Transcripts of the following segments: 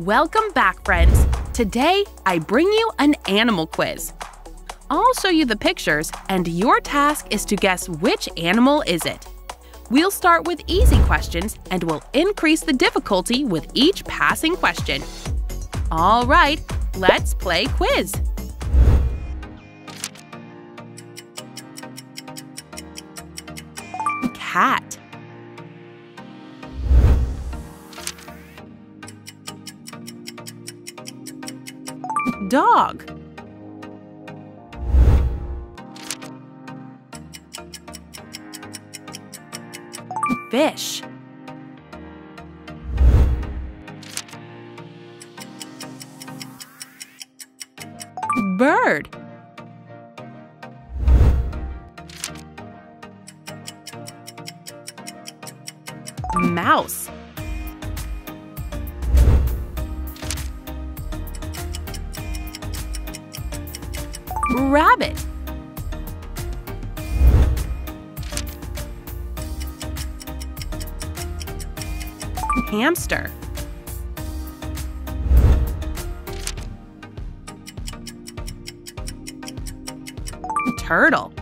Welcome back, friends! Today, I bring you an animal quiz. I'll show you the pictures, and your task is to guess which animal is it. We'll start with easy questions, and we'll increase the difficulty with each passing question. All right, let's play quiz. Cat Dog. Fish. Bird. Mouse Rabbit. Hamster. Turtle.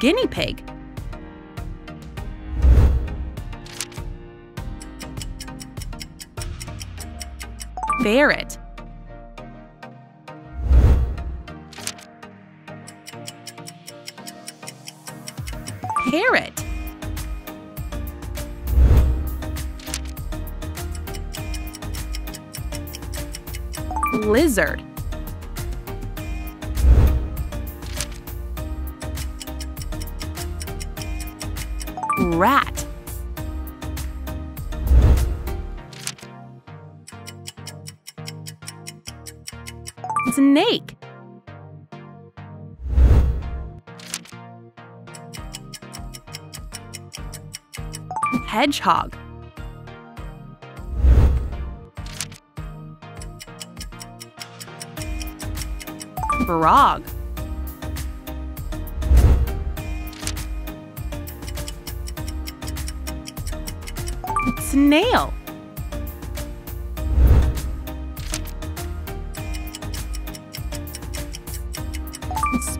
Guinea pig Ferret Parrot Lizard. Rat Snake Hedgehog. Frog. Snail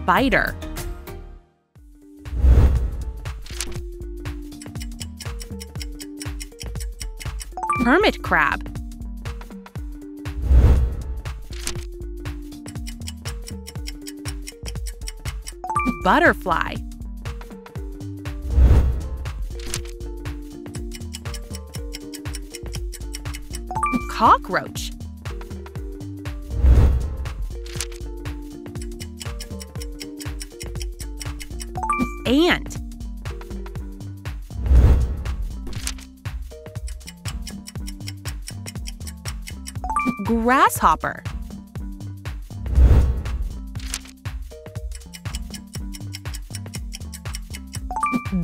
Spider Hermit crab. Butterfly. Cockroach Grasshopper.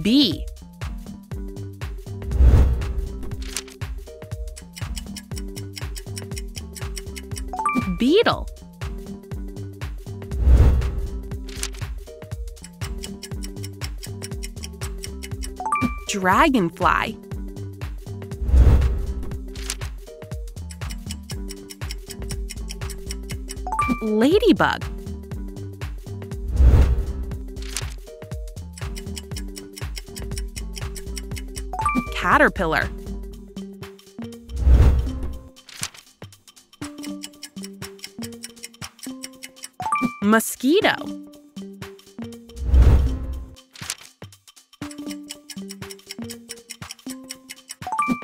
Bee Beetle. Dragonfly Ladybug. Caterpillar. Mosquito.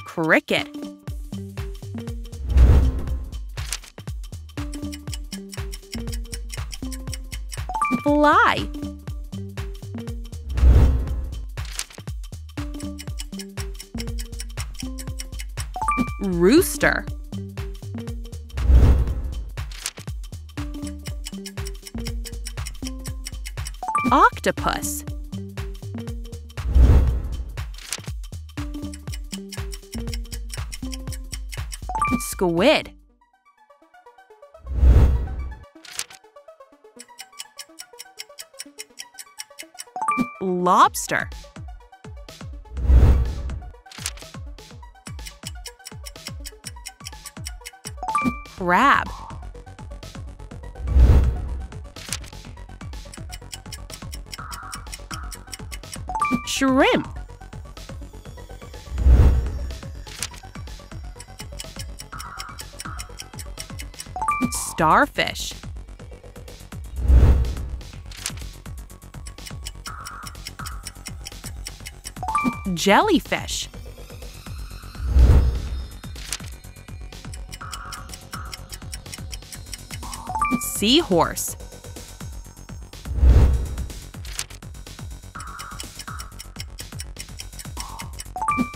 Cricket Fly Rooster. Octopus. Squid lobster. Crab. Shrimp. Starfish. Jellyfish. Seahorse.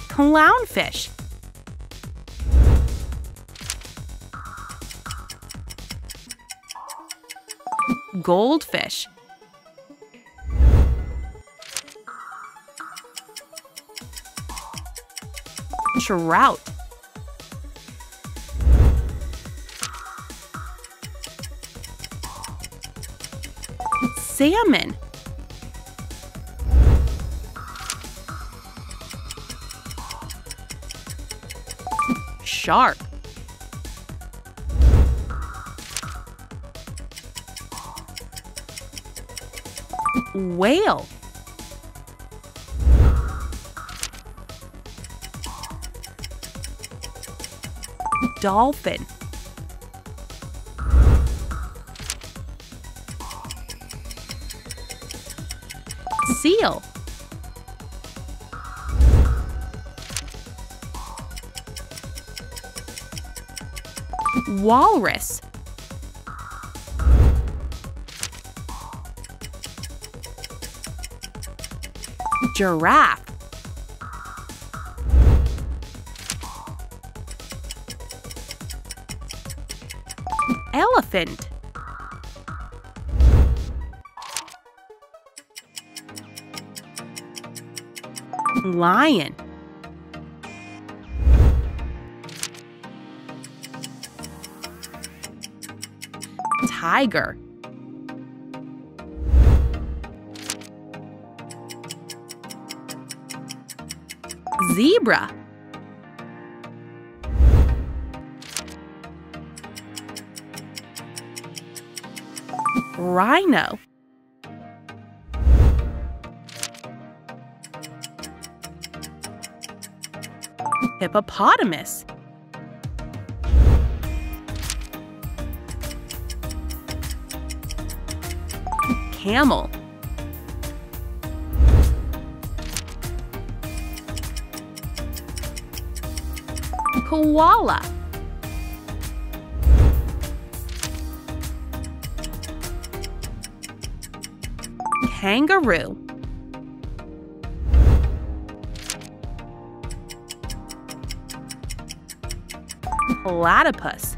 Clownfish. Goldfish. Trout. Salmon. Shark. Whale. Dolphin. Seal. Walrus. Giraffe. Elephant. Lion. Tiger. Zebra. Rhino. Hippopotamus. Camel. Koala. Kangaroo. Platypus.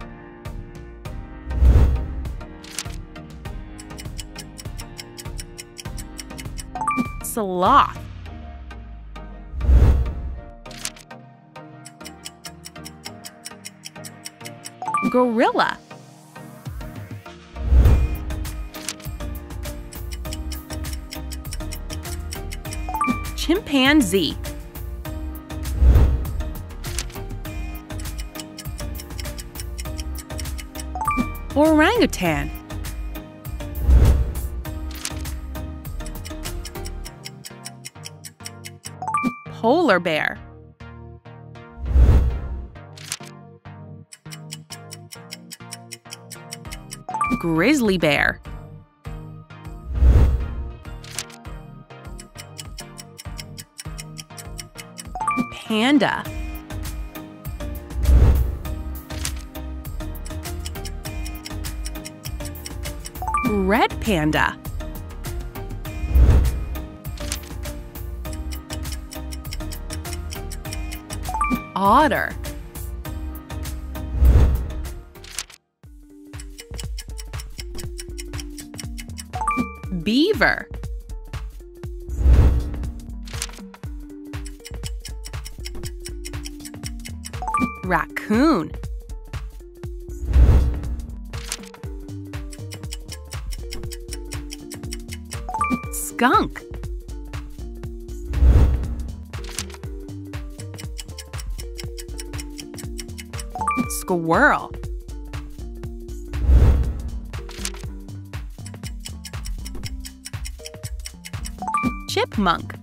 Sloth. Gorilla. Chimpanzee. Orangutan. Polar bear. Grizzly bear. Panda. Red panda. Otter. Beaver. Raccoon. Skunk. Squirrel. Chipmunk.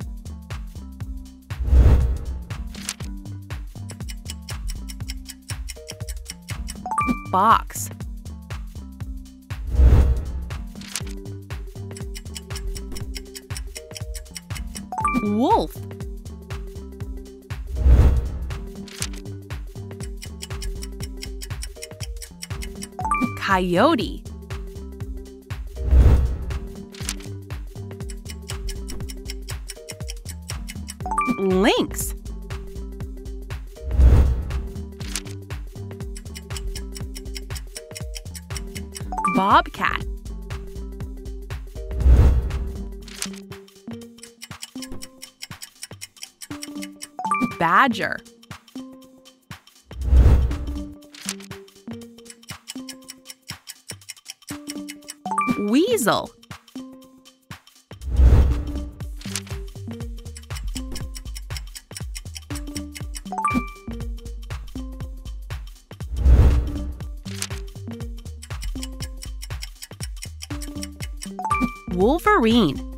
Fox. Wolf. Coyote. Lynx. Bobcat. Badger. Weasel. Wolverine.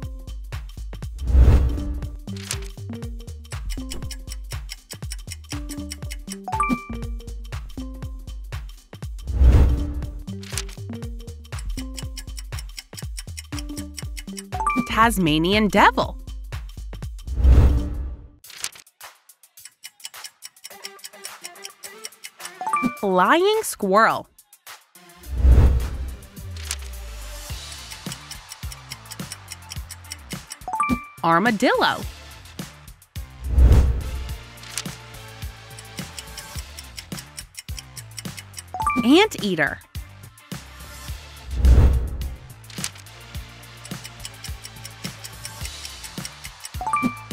Tasmanian Devil. Flying Squirrel. Armadillo. Anteater.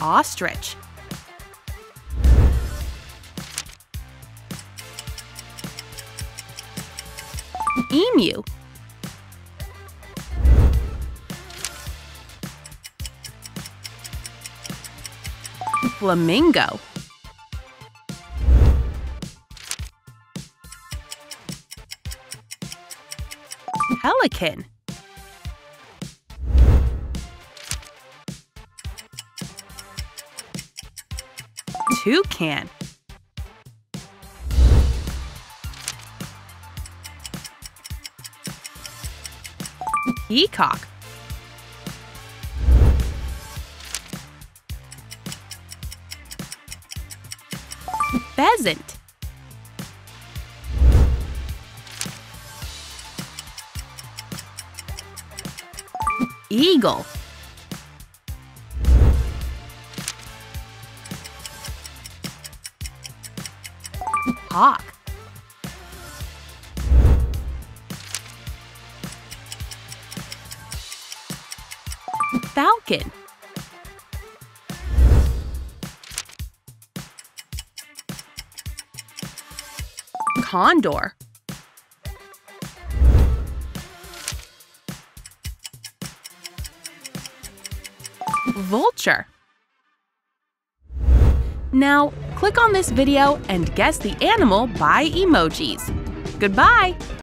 Ostrich. Emu. Flamingo. Pelican. Toucan. Peacock. Pheasant. Eagle. Hawk. Falcon. Condor. Vulture. Now, click on this video and guess the animal by emojis. Goodbye!